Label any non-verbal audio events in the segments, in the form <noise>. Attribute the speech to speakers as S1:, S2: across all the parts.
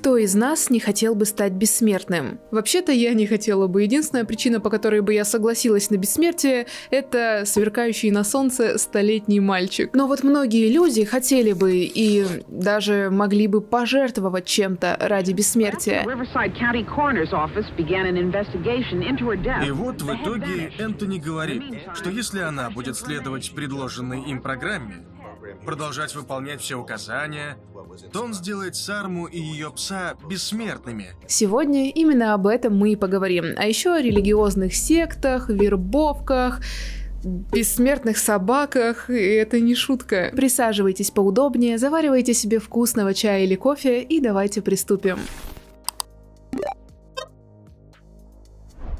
S1: Кто из нас не хотел бы стать бессмертным? Вообще-то я не хотела бы. Единственная причина, по которой бы я согласилась на бессмертие, это сверкающий на солнце столетний мальчик. Но вот многие люди хотели бы и даже могли бы пожертвовать чем-то ради бессмертия.
S2: И вот в итоге Энтони говорит, что если она будет следовать предложенной им программе, продолжать выполнять все указания, то он сделает Сарму и ее пса бессмертными.
S1: Сегодня именно об этом мы и поговорим. А еще о религиозных сектах, вербовках, бессмертных собаках, и это не шутка. Присаживайтесь поудобнее, заваривайте себе вкусного чая или кофе и давайте приступим.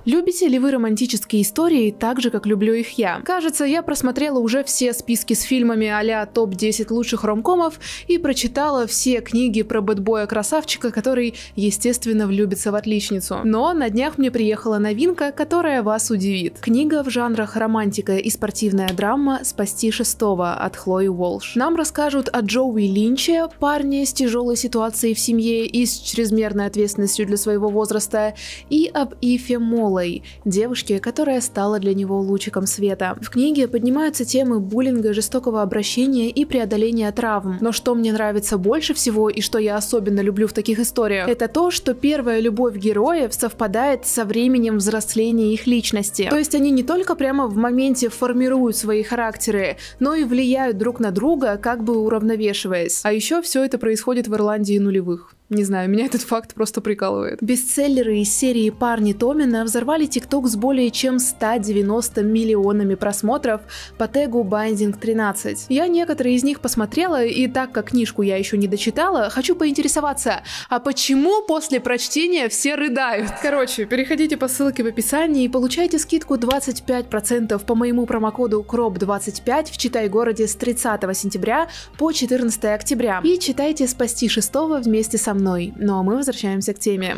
S1: Любите ли вы романтические истории так же, как люблю их я? Кажется, я просмотрела уже все списки с фильмами а топ-10 лучших ромкомов и прочитала все книги про бэтбоя-красавчика, который, естественно, влюбится в отличницу. Но на днях мне приехала новинка, которая вас удивит. Книга в жанрах романтика и спортивная драма «Спасти шестого» от Хлои Уолш. Нам расскажут о Джоуи Линче, парне с тяжелой ситуацией в семье и с чрезмерной ответственностью для своего возраста, и об Ифе Мол, Молой, девушке, которая стала для него лучиком света. В книге поднимаются темы буллинга, жестокого обращения и преодоления травм. Но что мне нравится больше всего и что я особенно люблю в таких историях, это то, что первая любовь героев совпадает со временем взросления их личности. То есть они не только прямо в моменте формируют свои характеры, но и влияют друг на друга, как бы уравновешиваясь. А еще все это происходит в Ирландии нулевых. Не знаю, меня этот факт просто прикалывает. Бестселлеры из серии «Парни Томина» взорвали ТикТок с более чем 190 миллионами просмотров по тегу Binding 13. Я некоторые из них посмотрела, и так как книжку я еще не дочитала, хочу поинтересоваться, а почему после прочтения все рыдают? Короче, переходите по ссылке в описании и получайте скидку 25% по моему промокоду CROP25 в Читай-городе с 30 сентября по 14 октября. И читайте «Спасти шестого» вместе со мной мной. Ну а мы возвращаемся к теме.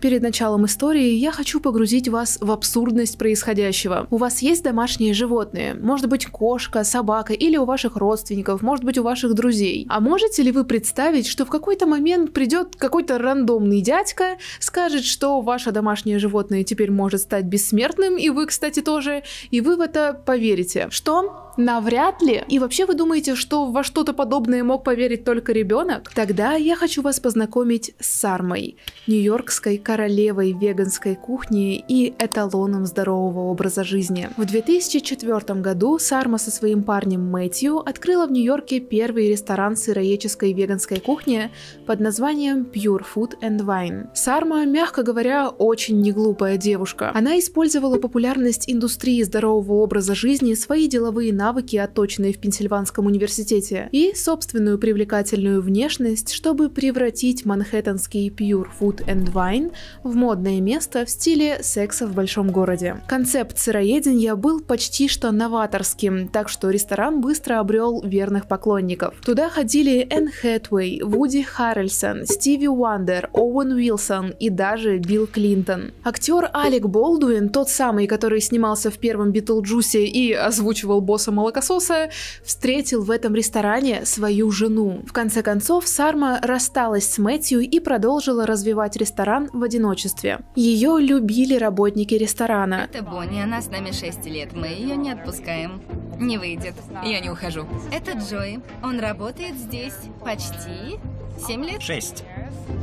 S1: Перед началом истории я хочу погрузить вас в абсурдность происходящего. У вас есть домашние животные? Может быть кошка, собака или у ваших родственников, может быть у ваших друзей. А можете ли вы представить, что в какой-то момент придет какой-то рандомный дядька, скажет, что ваше домашнее животное теперь может стать бессмертным, и вы, кстати, тоже, и вы в это поверите. Что? Навряд ли. И вообще вы думаете, что во что-то подобное мог поверить только ребенок? Тогда я хочу вас познакомить с Сармой, нью-йоркской королевой веганской кухни и эталоном здорового образа жизни. В 2004 году Сарма со своим парнем Мэтью открыла в Нью-Йорке первый ресторан сыроедческой веганской кухни под названием Pure Food and Wine. Сарма, мягко говоря, очень неглупая девушка. Она использовала популярность индустрии здорового образа жизни, свои деловые навыки отточенные в Пенсильванском университете, и собственную привлекательную внешность, чтобы превратить манхэттенский Pure Food and Wine в модное место в стиле Секса в большом городе. Концепт сыроедения был почти что новаторским, так что ресторан быстро обрел верных поклонников. Туда ходили Энн Хэтуэй, Вуди Харрельсон, Стиви Уандер, Оуэн Уилсон и даже Билл Клинтон. Актер Алек Болдуин, тот самый, который снимался в первом Битлджусе и озвучивал босса молокососа встретил в этом ресторане свою жену. В конце концов, Сарма рассталась с Мэтью и продолжила развивать ресторан в одиночестве. Ее любили работники ресторана.
S3: Это Бонни, она с нами 6 лет, мы ее не отпускаем. Не выйдет.
S4: Я не ухожу.
S3: Это Джои. Он работает здесь почти 7 лет.
S4: 6.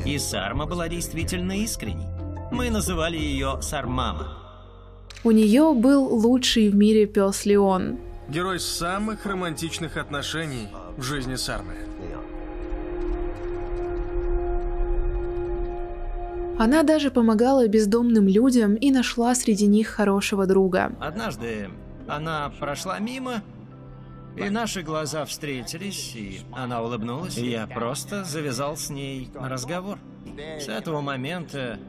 S4: И Сарма была действительно искренней. Мы называли ее Сармама.
S1: У нее был лучший в мире пес Леон.
S2: Герой самых романтичных отношений в жизни Сармы.
S1: Она даже помогала бездомным людям и нашла среди них хорошего друга.
S4: Однажды она прошла мимо, и наши глаза встретились, и она улыбнулась. И я просто завязал с ней разговор. С этого момента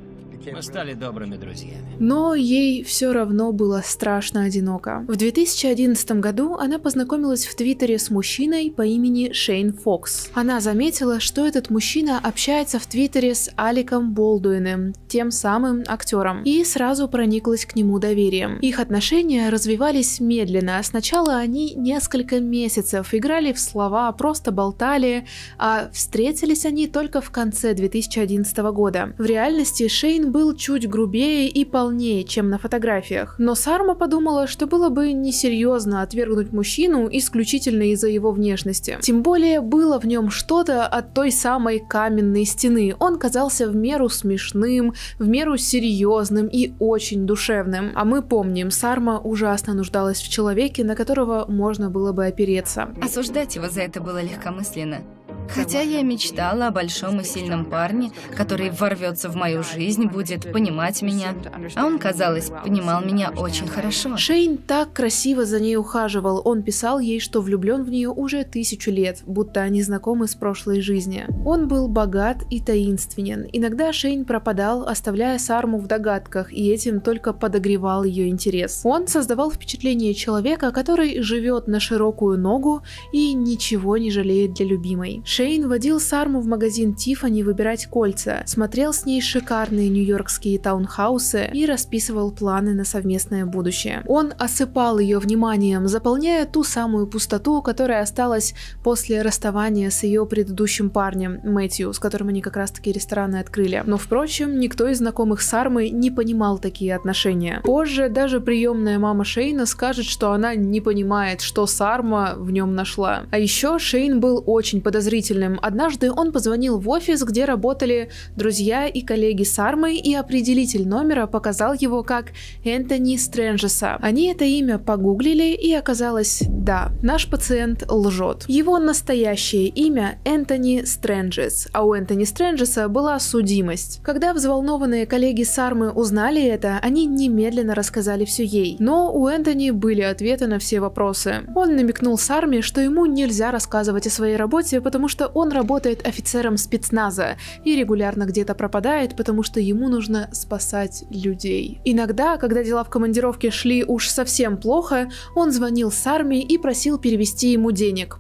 S4: Мы стали добрыми друзьями.
S1: Но ей все равно было страшно одиноко. В 2011 году она познакомилась в Твиттере с мужчиной по имени Шейн Фокс. Она заметила, что этот мужчина общается в Твиттере с Аликом Болдуином, тем самым актером, и сразу прониклась к нему доверием. Их отношения развивались медленно. Сначала они несколько месяцев играли в слова, просто болтали, а встретились они только в конце 2011 года. В реальности Шейн был чуть грубее и полнее, чем на фотографиях. Но Сарма подумала, что было бы несерьезно отвергнуть мужчину исключительно из-за его внешности. Тем более было в нем что-то от той самой каменной стены. Он казался в меру смешным, в меру серьезным и очень душевным. А мы помним, Сарма ужасно нуждалась в человеке, на которого можно было бы опереться.
S3: Осуждать его за это было легкомысленно. Хотя я мечтала о большом и сильном парне, который ворвется в мою жизнь, будет понимать меня. А он, казалось, понимал меня очень хорошо.
S1: Шейн так красиво за ней ухаживал. Он писал ей, что влюблен в нее уже тысячу лет, будто они знакомы с прошлой жизни. Он был богат и таинственен. Иногда Шейн пропадал, оставляя Сарму в догадках, и этим только подогревал ее интерес. Он создавал впечатление человека, который живет на широкую ногу и ничего не жалеет для любимой. Шейн водил Сарму в магазин Тифани выбирать кольца, смотрел с ней шикарные нью-йоркские таунхаусы и расписывал планы на совместное будущее. Он осыпал ее вниманием, заполняя ту самую пустоту, которая осталась после расставания с ее предыдущим парнем, Мэтью, с которым они как раз-таки рестораны открыли. Но, впрочем, никто из знакомых Сармы не понимал такие отношения. Позже даже приемная мама Шейна скажет, что она не понимает, что Сарма в нем нашла. А еще Шейн был очень подозрительным подозрительным. Однажды он позвонил в офис, где работали друзья и коллеги с Армой, и определитель номера показал его как Энтони Стрэнджеса. Они это имя погуглили, и оказалось, да, наш пациент лжет. Его настоящее имя Энтони Стрэнджес, а у Энтони Стрэнджеса была судимость. Когда взволнованные коллеги Сармы узнали это, они немедленно рассказали все ей. Но у Энтони были ответы на все вопросы. Он намекнул Сарме, что ему нельзя рассказывать о своей работе, потому что что он работает офицером спецназа и регулярно где-то пропадает, потому что ему нужно спасать людей. Иногда, когда дела в командировке шли уж совсем плохо, он звонил с армии и просил перевести ему денег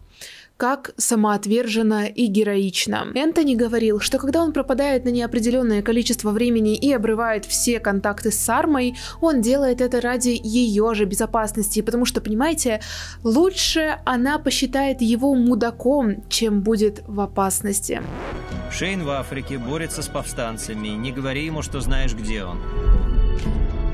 S1: как самоотверженно и героично. Энтони говорил, что когда он пропадает на неопределенное количество времени и обрывает все контакты с Сармой, он делает это ради ее же безопасности, потому что, понимаете, лучше она посчитает его мудаком, чем будет в опасности.
S4: Шейн в Африке борется с повстанцами. Не говори ему, что знаешь, где он.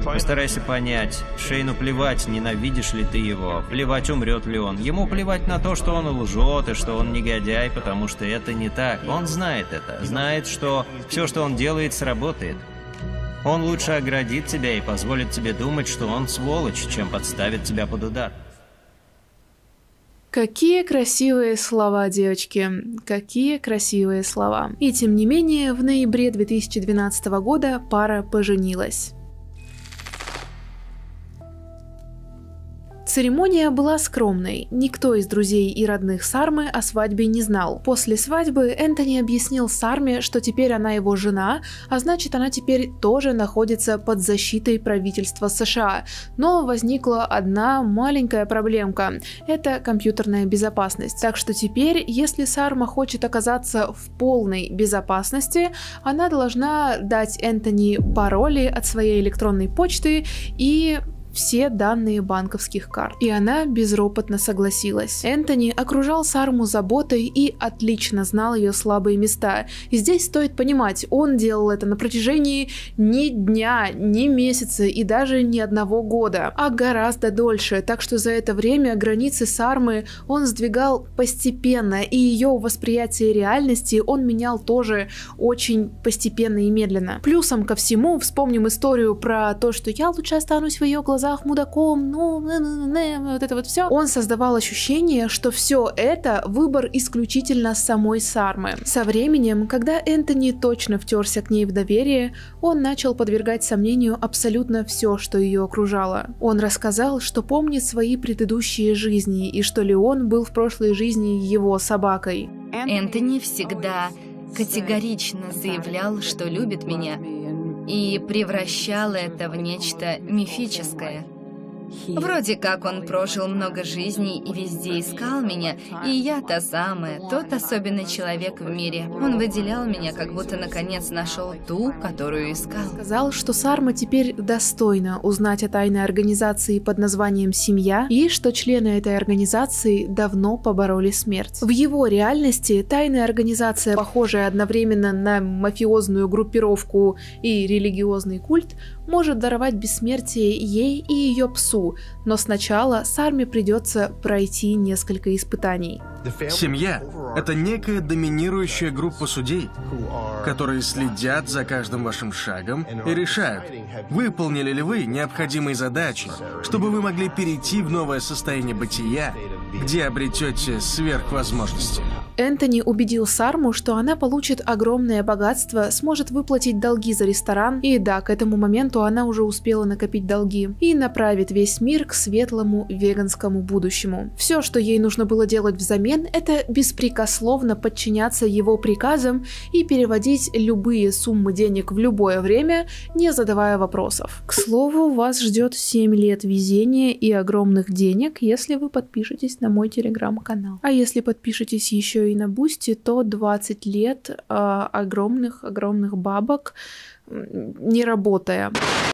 S4: Постарайся понять. Шейну плевать, ненавидишь ли ты его, плевать, умрет ли он. Ему плевать на то, что он лжет и что он негодяй, потому что это не так. Он знает это. Знает, что все, что он делает, сработает. Он лучше оградит тебя и позволит тебе думать, что он сволочь, чем подставит тебя под удар.
S1: Какие красивые слова, девочки, какие красивые слова. И тем не менее, в ноябре 2012 года пара поженилась. Церемония была скромной, никто из друзей и родных Сармы о свадьбе не знал. После свадьбы Энтони объяснил Сарме, что теперь она его жена, а значит она теперь тоже находится под защитой правительства США. Но возникла одна маленькая проблемка – это компьютерная безопасность. Так что теперь, если Сарма хочет оказаться в полной безопасности, она должна дать Энтони пароли от своей электронной почты и все данные банковских карт. И она безропотно согласилась. Энтони окружал Сарму заботой и отлично знал ее слабые места. И здесь стоит понимать, он делал это на протяжении ни дня, ни месяца и даже ни одного года, а гораздо дольше. Так что за это время границы Сармы он сдвигал постепенно, и ее восприятие реальности он менял тоже очень постепенно и медленно. Плюсом ко всему вспомним историю про то, что я лучше останусь в ее глазах глазах мудаком, ну, не, не, не, вот это вот все. Он создавал ощущение, что все это выбор исключительно самой Сармы. Со временем, когда Энтони точно втерся к ней в доверие, он начал подвергать сомнению абсолютно все, что ее окружало. Он рассказал, что помнит свои предыдущие жизни и что Леон был в прошлой жизни его собакой.
S3: Энтони всегда категорично заявлял, что любит меня, и превращал это в нечто мифическое. Вроде как он прожил много жизней и везде искал меня, и я та самая, тот особенный человек в мире. Он выделял меня, как будто наконец нашел ту, которую искал.
S1: Сказал, что Сарма теперь достойна узнать о тайной организации под названием «Семья» и что члены этой организации давно побороли смерть. В его реальности тайная организация, похожая одновременно на мафиозную группировку и религиозный культ, может даровать бессмертие ей и ее псу, но сначала Сарме придется пройти несколько испытаний.
S2: Семья — это некая доминирующая группа судей, которые следят за каждым вашим шагом и решают, выполнили ли вы необходимые задачи, чтобы вы могли перейти в новое состояние бытия, где обретете сверхвозможности.
S1: Энтони убедил Сарму, что она получит огромное богатство, сможет выплатить долги за ресторан, и да, к этому моменту она уже успела накопить долги, и направит весь мир к светлому веганскому будущему. Все, что ей нужно было делать взамен, это беспрекословно подчиняться его приказам и переводить любые суммы денег в любое время, не задавая вопросов. К слову, вас ждет 7 лет везения и огромных денег, если вы подпишетесь на мой телеграм-канал. А если подпишетесь еще и на Бусти, то 20 лет огромных-огромных бабок, не работая.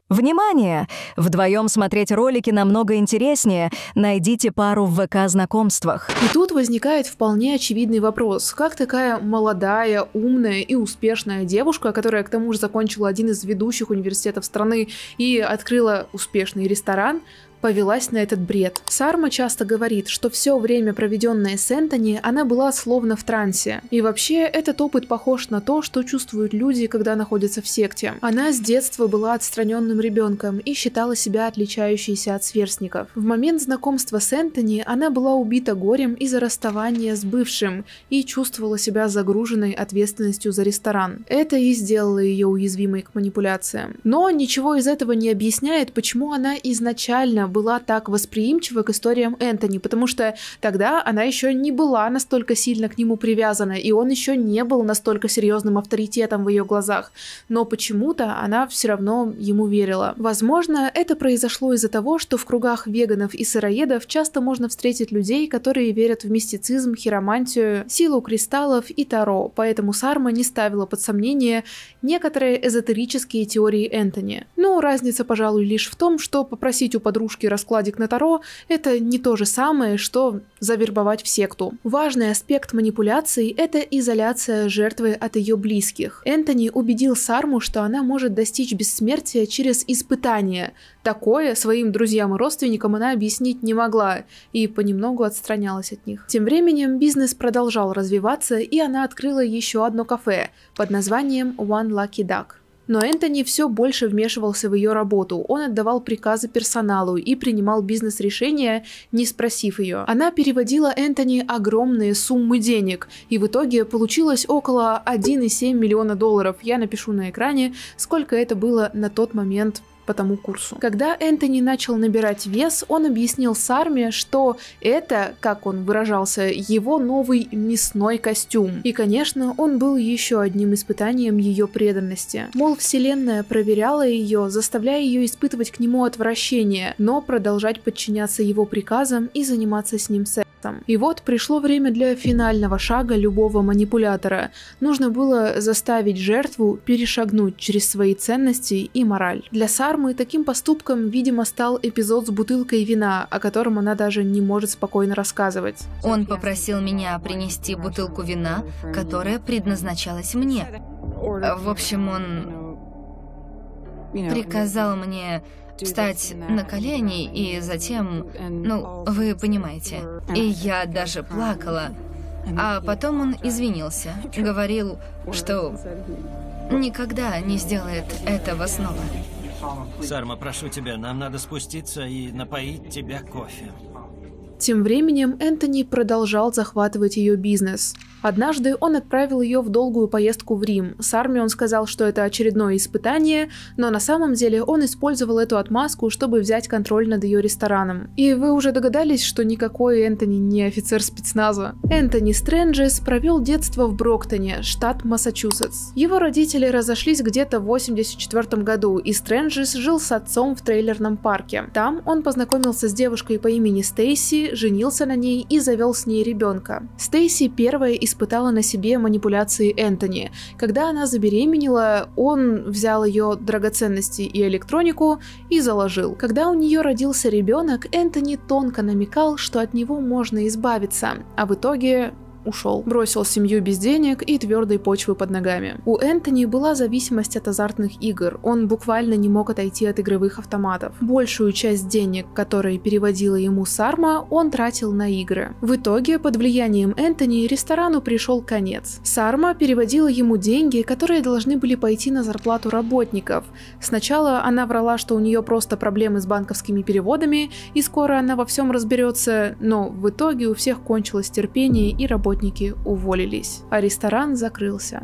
S5: Внимание! Вдвоем смотреть ролики намного интереснее. Найдите пару в ВК-знакомствах.
S1: И тут возникает вполне очевидный вопрос. Как такая молодая, умная и успешная девушка, которая к тому же закончила один из ведущих университетов страны и открыла успешный ресторан, повелась на этот бред. Сарма часто говорит, что все время, проведенное с Энтони, она была словно в трансе. И вообще, этот опыт похож на то, что чувствуют люди, когда находятся в секте. Она с детства была отстраненным ребенком и считала себя отличающейся от сверстников. В момент знакомства с Энтони она была убита горем из-за расставания с бывшим и чувствовала себя загруженной ответственностью за ресторан. Это и сделало ее уязвимой к манипуляциям. Но ничего из этого не объясняет, почему она изначально была так восприимчива к историям Энтони, потому что тогда она еще не была настолько сильно к нему привязана, и он еще не был настолько серьезным авторитетом в ее глазах. Но почему-то она все равно ему верила. Возможно, это произошло из-за того, что в кругах веганов и сыроедов часто можно встретить людей, которые верят в мистицизм, хиромантию, силу кристаллов и таро, поэтому Сарма не ставила под сомнение некоторые эзотерические теории Энтони. Ну, разница, пожалуй, лишь в том, что попросить у подружки подружки раскладик на Таро – это не то же самое, что завербовать в секту. Важный аспект манипуляции – это изоляция жертвы от ее близких. Энтони убедил Сарму, что она может достичь бессмертия через испытание. Такое своим друзьям и родственникам она объяснить не могла и понемногу отстранялась от них. Тем временем бизнес продолжал развиваться, и она открыла еще одно кафе под названием One Lucky Duck. Но Энтони все больше вмешивался в ее работу. Он отдавал приказы персоналу и принимал бизнес-решения, не спросив ее. Она переводила Энтони огромные суммы денег, и в итоге получилось около 1,7 миллиона долларов. Я напишу на экране, сколько это было на тот момент по тому курсу. Когда Энтони начал набирать вес, он объяснил Сарме, что это, как он выражался, его новый мясной костюм. И, конечно, он был еще одним испытанием ее преданности. Мол, вселенная проверяла ее, заставляя ее испытывать к нему отвращение, но продолжать подчиняться его приказам и заниматься с ним сексом. И вот пришло время для финального шага любого манипулятора. Нужно было заставить жертву перешагнуть через свои ценности и мораль. Для Сармы таким поступком, видимо, стал эпизод с бутылкой вина, о котором она даже не может спокойно рассказывать.
S3: Он попросил меня принести бутылку вина, которая предназначалась мне. В общем, он приказал мне встать на колени и затем, ну, вы понимаете. И я даже плакала. А потом он извинился, говорил, что никогда не сделает этого снова.
S4: Сарма, прошу тебя, нам надо спуститься и напоить тебя кофе.
S1: Тем временем Энтони продолжал захватывать ее бизнес – Однажды он отправил ее в долгую поездку в Рим. С армией он сказал, что это очередное испытание, но на самом деле он использовал эту отмазку, чтобы взять контроль над ее рестораном. И вы уже догадались, что никакой Энтони не офицер спецназа. Энтони Стрэнджес провел детство в Броктоне, штат Массачусетс. Его родители разошлись где-то в 84 году, и Стрэнджес жил с отцом в трейлерном парке. Там он познакомился с девушкой по имени Стейси, женился на ней и завел с ней ребенка. Стейси первая испытала на себе манипуляции Энтони. Когда она забеременела, он взял ее драгоценности и электронику и заложил. Когда у нее родился ребенок, Энтони тонко намекал, что от него можно избавиться, а в итоге ушел. Бросил семью без денег и твердой почвы под ногами. У Энтони была зависимость от азартных игр. Он буквально не мог отойти от игровых автоматов. Большую часть денег, которые переводила ему Сарма, он тратил на игры. В итоге, под влиянием Энтони, ресторану пришел конец. Сарма переводила ему деньги, которые должны были пойти на зарплату работников. Сначала она врала, что у нее просто проблемы с банковскими переводами, и скоро она во всем разберется, но в итоге у всех кончилось терпение и работа работники уволились, а ресторан закрылся.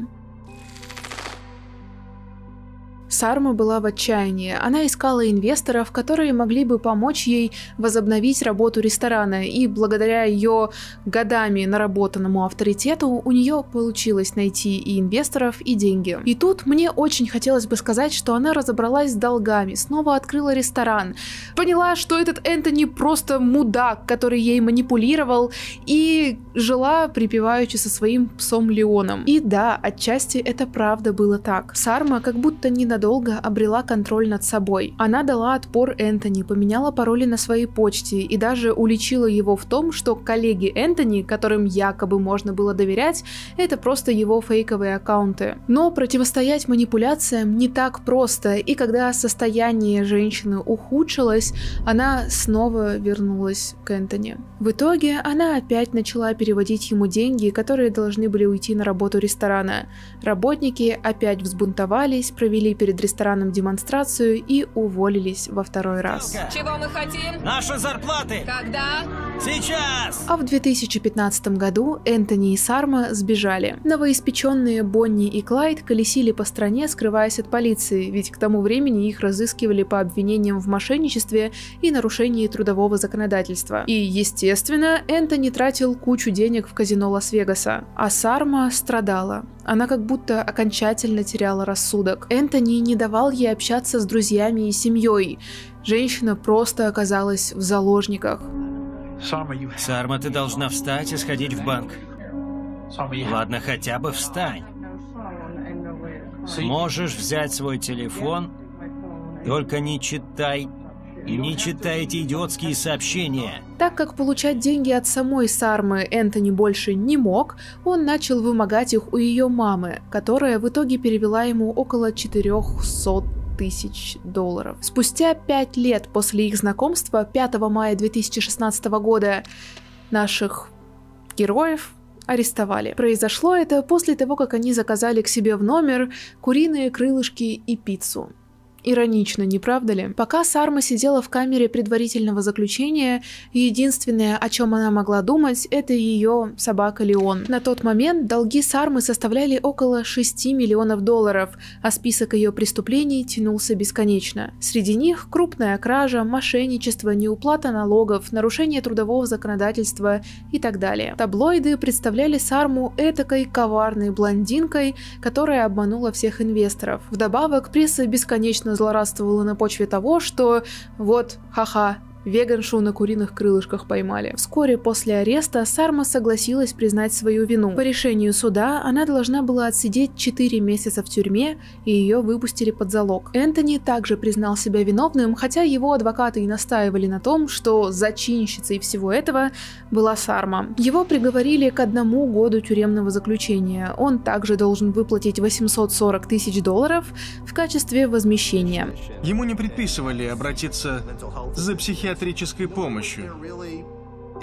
S1: Сарма была в отчаянии. Она искала инвесторов, которые могли бы помочь ей возобновить работу ресторана, и благодаря ее годами наработанному авторитету у нее получилось найти и инвесторов, и деньги. И тут мне очень хотелось бы сказать, что она разобралась с долгами, снова открыла ресторан, поняла, что этот Энтони просто мудак, который ей манипулировал, и жила припеваючи со своим псом Леоном. И да, отчасти это правда было так. Сарма как будто ненадолго ненадолго обрела контроль над собой. Она дала отпор Энтони, поменяла пароли на своей почте и даже уличила его в том, что коллеги Энтони, которым якобы можно было доверять, это просто его фейковые аккаунты. Но противостоять манипуляциям не так просто, и когда состояние женщины ухудшилось, она снова вернулась к Энтони. В итоге она опять начала переводить ему деньги, которые должны были уйти на работу ресторана. Работники опять взбунтовались, провели перед рестораном демонстрацию и уволились во второй раз.
S6: Чего мы хотим?
S4: Наши зарплаты!
S6: Когда?
S4: Сейчас!
S1: А в 2015 году Энтони и Сарма сбежали. Новоиспеченные Бонни и Клайд колесили по стране, скрываясь от полиции, ведь к тому времени их разыскивали по обвинениям в мошенничестве и нарушении трудового законодательства. И, естественно, Энтони тратил кучу денег в казино Лас-Вегаса, а Сарма страдала. Она как будто окончательно теряла рассудок. Энтони не давал ей общаться с друзьями и семьей. Женщина просто оказалась в заложниках.
S4: Сарма, ты должна встать и сходить в банк. Ладно, хотя бы встань. Можешь взять свой телефон, только не читай не читайте идиотские сообщения.
S1: Так как получать деньги от самой Сармы Энтони больше не мог, он начал вымогать их у ее мамы, которая в итоге перевела ему около 400 тысяч долларов. Спустя пять лет после их знакомства, 5 мая 2016 года, наших героев арестовали. Произошло это после того, как они заказали к себе в номер куриные крылышки и пиццу. Иронично, не правда ли? Пока Сарма сидела в камере предварительного заключения, единственное, о чем она могла думать, это ее собака Леон. На тот момент долги Сармы составляли около 6 миллионов долларов, а список ее преступлений тянулся бесконечно. Среди них крупная кража, мошенничество, неуплата налогов, нарушение трудового законодательства и так далее. Таблоиды представляли Сарму этакой коварной блондинкой, которая обманула всех инвесторов. Вдобавок, пресса бесконечно злорадствовала на почве того, что вот, ха-ха, Веганшу на куриных крылышках поймали. Вскоре после ареста Сарма согласилась признать свою вину. По решению суда она должна была отсидеть 4 месяца в тюрьме, и ее выпустили под залог. Энтони также признал себя виновным, хотя его адвокаты и настаивали на том, что зачинщицей всего этого была Сарма. Его приговорили к одному году тюремного заключения. Он также должен выплатить 840 тысяч долларов в качестве возмещения.
S2: Ему не предписывали обратиться за психиатрической помощью.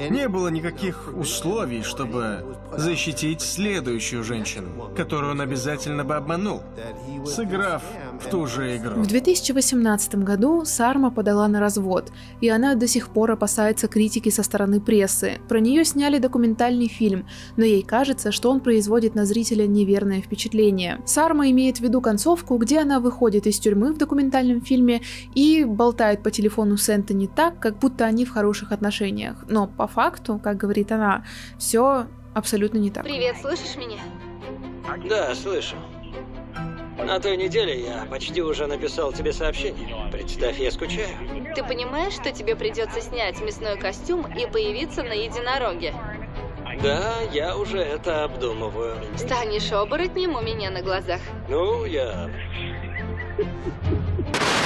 S2: Не было никаких условий, чтобы защитить следующую женщину, которую он обязательно бы обманул, сыграв в ту же игру.
S1: В 2018 году Сарма подала на развод, и она до сих пор опасается критики со стороны прессы. Про нее сняли документальный фильм, но ей кажется, что он производит на зрителя неверное впечатление. Сарма имеет в виду концовку, где она выходит из тюрьмы в документальном фильме и болтает по телефону с Энтони так, как будто они в хороших отношениях. Но по факту, как говорит она, все абсолютно не так.
S6: Привет, слышишь меня?
S7: Да, слышу. На той неделе я почти уже написал тебе сообщение. Представь, я скучаю.
S6: Ты понимаешь, что тебе придется снять мясной костюм и появиться на единороге?
S7: Да, я уже это обдумываю.
S6: Станешь оборотнем у меня на глазах?
S7: Ну, я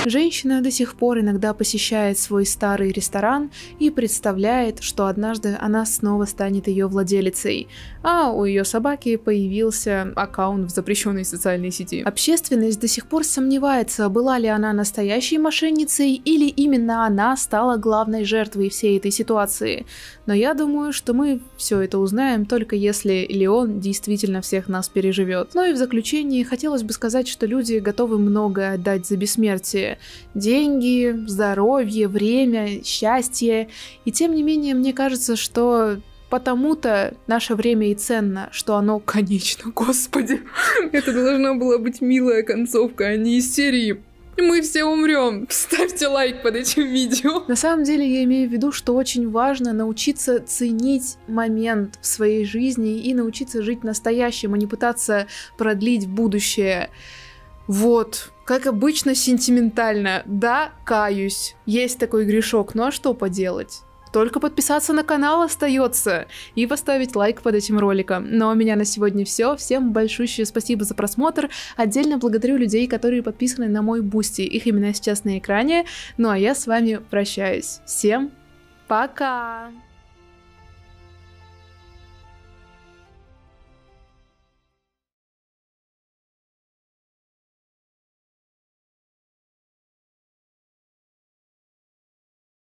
S1: Женщина до сих пор иногда посещает свой старый ресторан и представляет, что однажды она снова станет ее владелицей, а у ее собаки появился аккаунт в запрещенной социальной сети. Общественность до сих пор сомневается, была ли она настоящей мошенницей или именно она стала главной жертвой всей этой ситуации. Но я думаю, что мы все это узнаем только если Леон действительно всех нас переживет. Ну и в заключении хотелось бы сказать, что люди готовы многое отдать за бессмертие, деньги, здоровье, время, счастье. И тем не менее, мне кажется, что потому-то наше время и ценно, что оно конечно, <laughs> господи. Это должна была быть милая концовка, а не из мы все умрем. Ставьте лайк под этим видео. На самом деле я имею в виду, что очень важно научиться ценить момент в своей жизни и научиться жить настоящим, а не пытаться продлить будущее. Вот, как обычно, сентиментально. Да, каюсь. Есть такой грешок, ну а что поделать? Только подписаться на канал остается и поставить лайк под этим роликом. Но ну, а у меня на сегодня все. Всем большое спасибо за просмотр. Отдельно благодарю людей, которые подписаны на мой бусти. Их именно сейчас на экране. Ну а я с вами прощаюсь. Всем пока!